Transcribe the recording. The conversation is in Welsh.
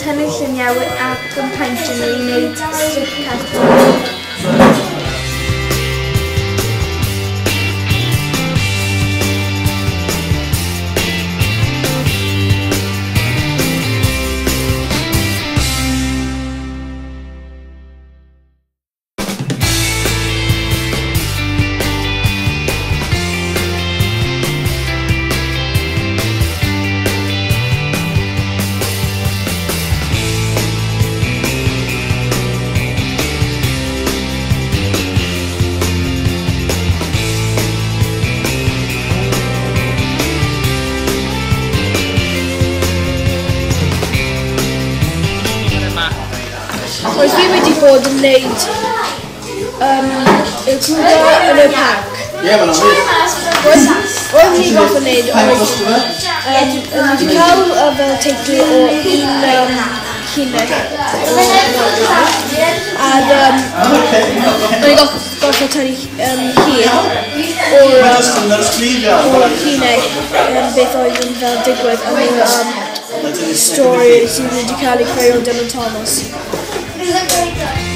tynnu lluniau a gwmpaint yn ei wneud strip cartwn. Oes fi wedi bod yn neud um, yw'r yn y pac. Ie, mae'n amlwg. fi wedi bod yn neud oedd um, wedi cael um, teitlu o un um, cynnig. A um, mae'n goff goff o tynnu um, hir o'r cynnig um, beth oedd yn fel digwydd am um, stori sydd wedi cael ei creu o Dylan Thomas. He's a great guy.